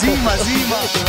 Zima, Zima.